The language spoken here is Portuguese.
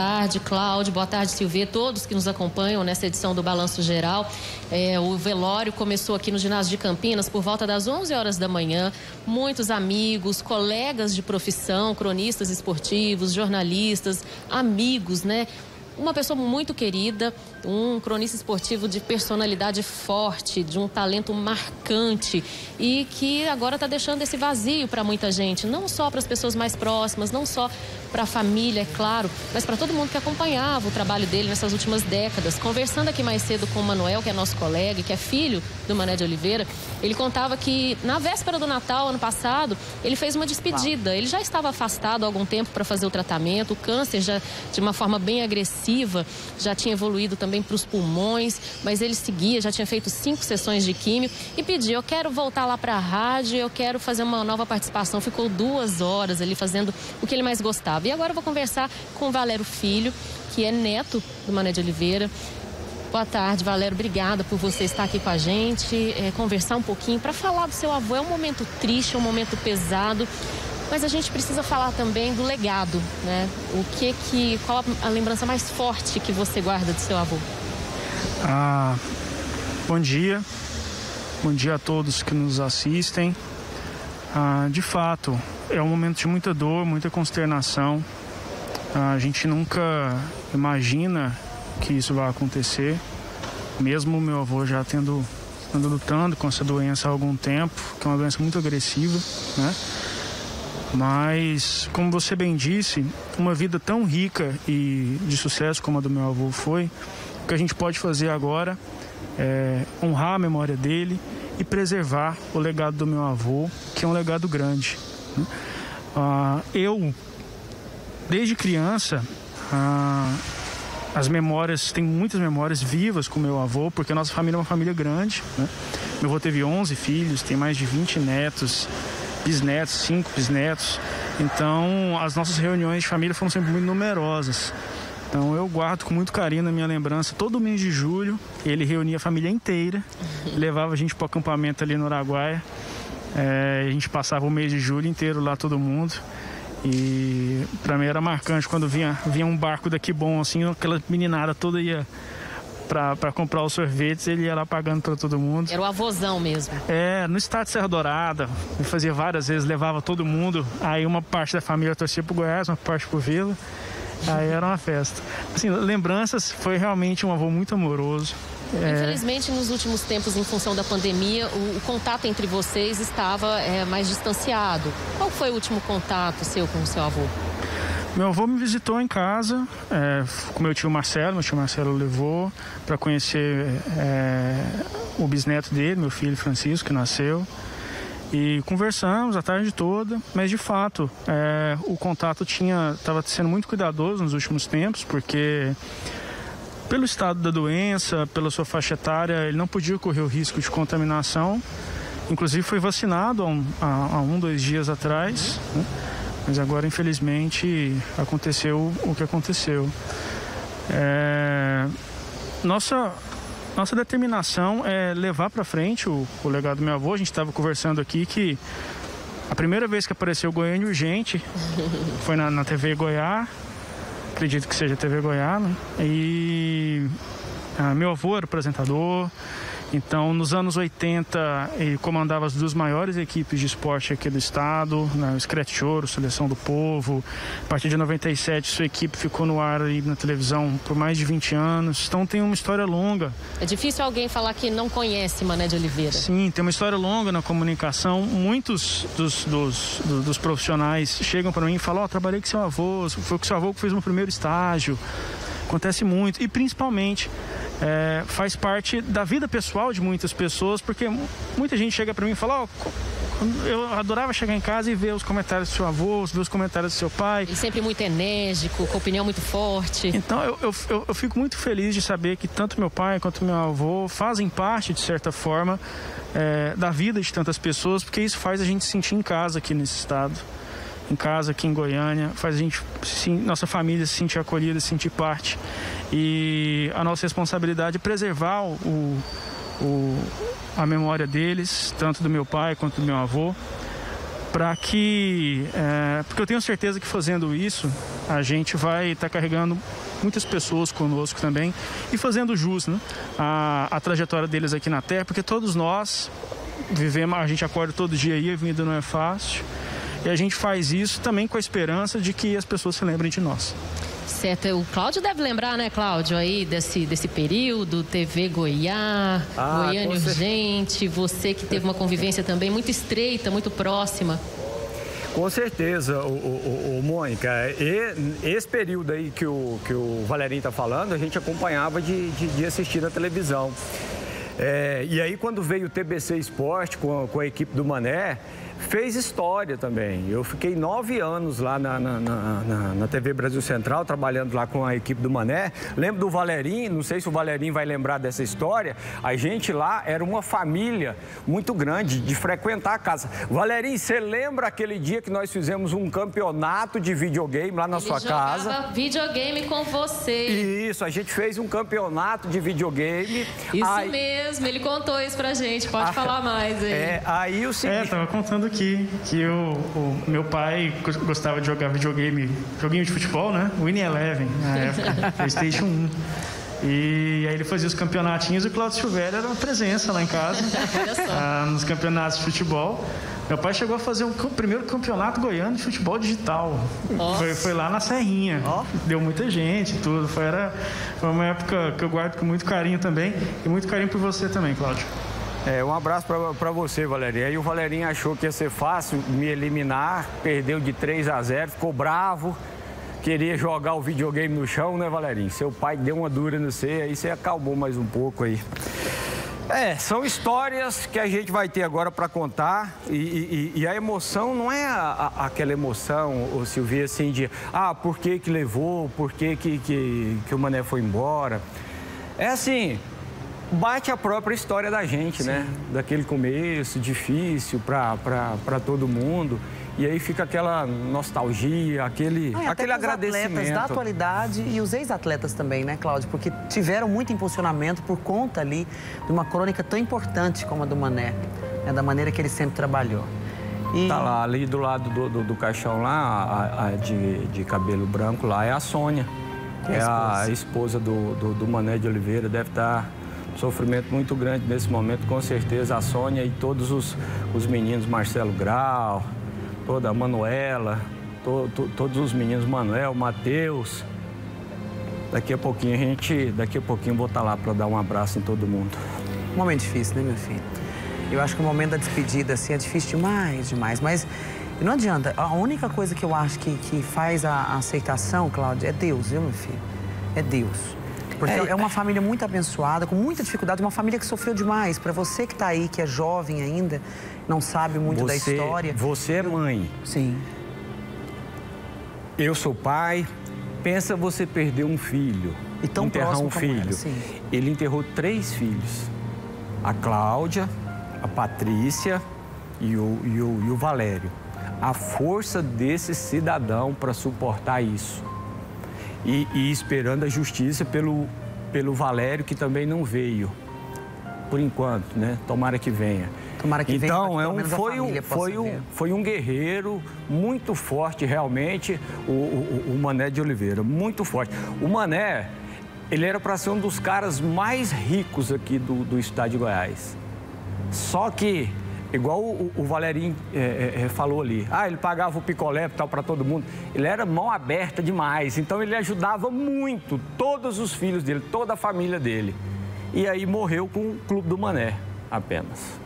tarde, Cláudio. Boa tarde, Silvia. Todos que nos acompanham nessa edição do Balanço Geral. É, o velório começou aqui no ginásio de Campinas por volta das 11 horas da manhã. Muitos amigos, colegas de profissão, cronistas esportivos, jornalistas, amigos, né? uma pessoa muito querida, um cronista esportivo de personalidade forte, de um talento marcante e que agora está deixando esse vazio para muita gente, não só para as pessoas mais próximas, não só para a família, é claro, mas para todo mundo que acompanhava o trabalho dele nessas últimas décadas. Conversando aqui mais cedo com o Manuel, que é nosso colega, que é filho do Mané de Oliveira, ele contava que na véspera do Natal, ano passado, ele fez uma despedida. Ele já estava afastado há algum tempo para fazer o tratamento, o câncer já de uma forma bem agressiva, já tinha evoluído também para os pulmões, mas ele seguia, já tinha feito cinco sessões de químio e pediu: Eu quero voltar lá para a rádio, eu quero fazer uma nova participação. Ficou duas horas ali fazendo o que ele mais gostava. E agora eu vou conversar com o Valério Filho, que é neto do Mané de Oliveira. Boa tarde, Valério. Obrigada por você estar aqui com a gente, é, conversar um pouquinho para falar do seu avô. É um momento triste, é um momento pesado, mas a gente precisa falar também do legado, né? O que que, qual a lembrança mais forte que você guarda do seu avô? Ah, bom dia, bom dia a todos que nos assistem. Ah, de fato, é um momento de muita dor, muita consternação. Ah, a gente nunca imagina que isso vai acontecer. Mesmo meu avô já tendo ando lutando com essa doença há algum tempo, que é uma doença muito agressiva, né? Mas, como você bem disse, uma vida tão rica e de sucesso como a do meu avô foi, o que a gente pode fazer agora é honrar a memória dele e preservar o legado do meu avô, que é um legado grande. Né? Ah, eu, desde criança, ah, as memórias, tem muitas memórias vivas com meu avô, porque a nossa família é uma família grande. Né? Meu avô teve 11 filhos, tem mais de 20 netos, bisnetos, 5 bisnetos. Então, as nossas reuniões de família foram sempre muito numerosas. Então, eu guardo com muito carinho na minha lembrança. Todo mês de julho, ele reunia a família inteira, levava a gente para o acampamento ali no Araguaia. É, a gente passava o mês de julho inteiro lá, todo mundo. E para mim era marcante quando vinha, vinha um barco daqui bom, assim, aquela meninada toda ia para comprar os sorvetes, ele ia lá pagando para todo mundo. Era o avôzão mesmo. É, no estado de Serra Dourada, ele fazia várias vezes, levava todo mundo. Aí uma parte da família torcia pro Goiás, uma parte pro Vila. Aí era uma festa. Assim, lembranças, foi realmente um avô muito amoroso. É... Infelizmente, nos últimos tempos, em função da pandemia, o, o contato entre vocês estava é, mais distanciado. Qual foi o último contato seu com o seu avô? Meu avô me visitou em casa, é, com meu tio Marcelo, meu tio Marcelo levou para conhecer é, o bisneto dele, meu filho Francisco, que nasceu. E conversamos a tarde toda, mas de fato é, o contato tinha estava sendo muito cuidadoso nos últimos tempos, porque pelo estado da doença, pela sua faixa etária, ele não podia correr o risco de contaminação. Inclusive foi vacinado há um, há, há um dois dias atrás, né? mas agora infelizmente aconteceu o que aconteceu. É... Nossa, nossa determinação é levar para frente o, o, legado do meu avô. A gente estava conversando aqui que a primeira vez que apareceu Goiânia Urgente foi na, na TV Goiás acredito que seja TV Goiás, né? E ah, meu avô era apresentador, então, nos anos 80, ele comandava as duas maiores equipes de esporte aqui do estado, né, o Scratch Ouro, Seleção do Povo. A partir de 97, sua equipe ficou no ar aí na televisão por mais de 20 anos. Então, tem uma história longa. É difícil alguém falar que não conhece Mané de Oliveira. Sim, tem uma história longa na comunicação. Muitos dos, dos, dos, dos profissionais chegam para mim e falam: Ó, oh, trabalhei com seu avô, foi com seu avô que fez meu primeiro estágio. Acontece muito. E principalmente é, faz parte da vida pessoal de muitas pessoas, porque muita gente chega para mim e fala: oh, eu adorava chegar em casa e ver os comentários do seu avô, ver os comentários do seu pai. E sempre muito enérgico, com opinião muito forte. Então eu, eu, eu, eu fico muito feliz de saber que tanto meu pai quanto meu avô fazem parte, de certa forma, é, da vida de tantas pessoas, porque isso faz a gente se sentir em casa aqui nesse estado em casa aqui em Goiânia, faz a gente, sim, nossa família se sentir acolhida, se sentir parte. E a nossa responsabilidade é preservar o, o, a memória deles, tanto do meu pai quanto do meu avô. para que. É, porque eu tenho certeza que fazendo isso, a gente vai estar tá carregando muitas pessoas conosco também e fazendo jus né, a, a trajetória deles aqui na Terra, porque todos nós vivemos, a gente acorda todo dia aí, a vida não é fácil. E a gente faz isso também com a esperança de que as pessoas se lembrem de nós. Certo, o Cláudio deve lembrar, né, Cláudio, aí desse, desse período, TV Goiá, ah, Goiânia Urgente, você que teve uma convivência também muito estreita, muito próxima. Com certeza, o, o, o, Mônica. E esse período aí que o, que o Valerinho está falando, a gente acompanhava de, de, de assistir na televisão. É, e aí, quando veio o TBC Esporte com a, com a equipe do Mané, fez história também. Eu fiquei nove anos lá na, na, na, na, TV Brasil Central, trabalhando lá com a equipe do Mané. Lembro do Valerinho, não sei se o Valerinho vai lembrar dessa história. A gente lá era uma família muito grande de frequentar a casa. Valerinho, você lembra aquele dia que nós fizemos um campeonato de videogame lá na Ele sua casa? videogame com você. Isso, a gente fez um campeonato de videogame. Isso aí... mesmo, ele contou isso pra gente. Pode ah, falar mais aí. É, aí o seguinte... É, tava contando aqui que o, o, meu pai gostava de jogar videogame, joguinho de futebol, né? Winnie Eleven, na época, PlayStation 1. E aí ele fazia os campeonatinhos e o Claudio Silvério era uma presença lá em casa, ah, nos campeonatos de futebol. Meu pai chegou a fazer o primeiro campeonato goiano de futebol digital. Foi, foi, lá na Serrinha. Oh. Deu muita gente tudo. Foi, era, foi uma época que eu guardo com muito carinho também. E muito carinho por você também, Cláudio. É, um abraço para você, Valerinho. Aí o Valerinho achou que ia ser fácil me eliminar, perdeu de 3 a 0, ficou bravo, queria jogar o videogame no chão, né, Valerinho? Seu pai deu uma dura no você, aí você acalmou mais um pouco aí. É, são histórias que a gente vai ter agora para contar e, e, e, a emoção não é a, a, aquela emoção, o Silvia, assim, de ah, por que que levou, por que que, que, que o Mané foi embora. É assim, bate a própria história da gente, né? Sim. né? Daquele começo difícil para todo mundo. E aí fica aquela nostalgia, aquele, ah, aquele agradecimento. Os atletas da atualidade e os ex-atletas também, né, Cláudio? Porque tiveram muito impulsionamento por conta ali de uma crônica tão importante como a do Mané, né, da maneira que ele sempre trabalhou. E... Tá lá, ali do lado do, do, do caixão lá, a, a, de, de cabelo branco lá, é a Sônia. Que é, é a esposa do, do, do Mané de Oliveira, deve estar... Tá sofrimento muito grande nesse momento, com certeza a Sônia e todos os, os meninos, Marcelo Grau, toda a Manuela, to, to, todos os meninos, Manuel, Matheus. Daqui a pouquinho a gente, daqui a pouquinho vou estar lá para dar um abraço em todo mundo. Um momento difícil, né, meu filho? Eu acho que o momento da despedida, assim, é difícil demais, demais. Mas não adianta. A única coisa que eu acho que, que faz a, a aceitação, Cláudia, é Deus, viu, meu filho? É Deus. Porque é, é uma família muito abençoada, com muita dificuldade, uma família que sofreu demais. Para você que está aí, que é jovem ainda, não sabe muito você, da história. Você é mãe. Sim. Eu sou pai. Pensa você perder um filho. E tão enterrar um filho. Era, sim. Ele enterrou três filhos. A Cláudia, a Patrícia e o, e o, e o Valério. A força desse cidadão para suportar isso e, e esperando a justiça pelo, pelo Valério, que também não veio, por enquanto, né? Tomara que venha. Tomara que então, venha, é um, foi, um, foi, um, foi um guerreiro muito forte, realmente, o, o, o Mané de Oliveira, muito forte. O Mané, ele era para ser um dos caras mais ricos aqui do, do estado de Goiás. Só que Igual o, o Valerinho é, é, é, falou ali. Ah, ele pagava o picolé tal para todo mundo. Ele era mão aberta demais. Então ele ajudava muito todos os filhos dele, toda a família dele. E aí morreu com o Clube do Mané apenas.